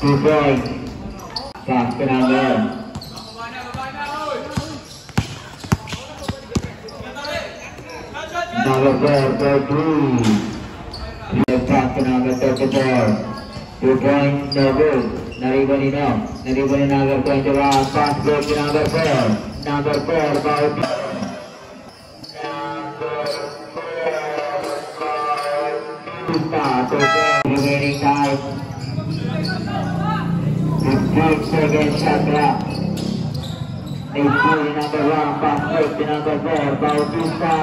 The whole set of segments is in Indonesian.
Two points. Pass to number. Number four for three. Pass to number thirty-four. Two points, no good. Not even enough. Not even another Good second Chakra. Including number one, Pasquetti, number four, Bautista.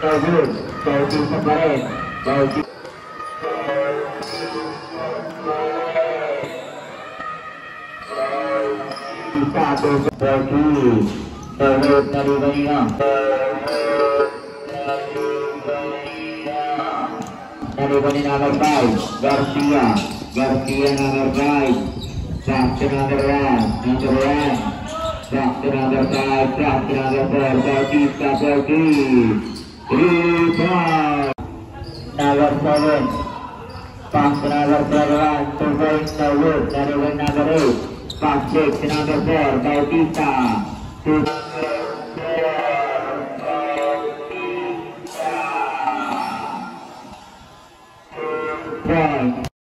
So good, Bautista Paredes, Bautista. Bautista, Bautista, Bautista, Bautista, Bautista, Bautista, Marina number 5 Garcia Garcia number 5 Back number 1 Number 1 Back number 5 Back number 4 Bautista 3 points Number 7 Pass to number 7 Two points no good Dari number 8 Pass break to number 4 Bautista Two God.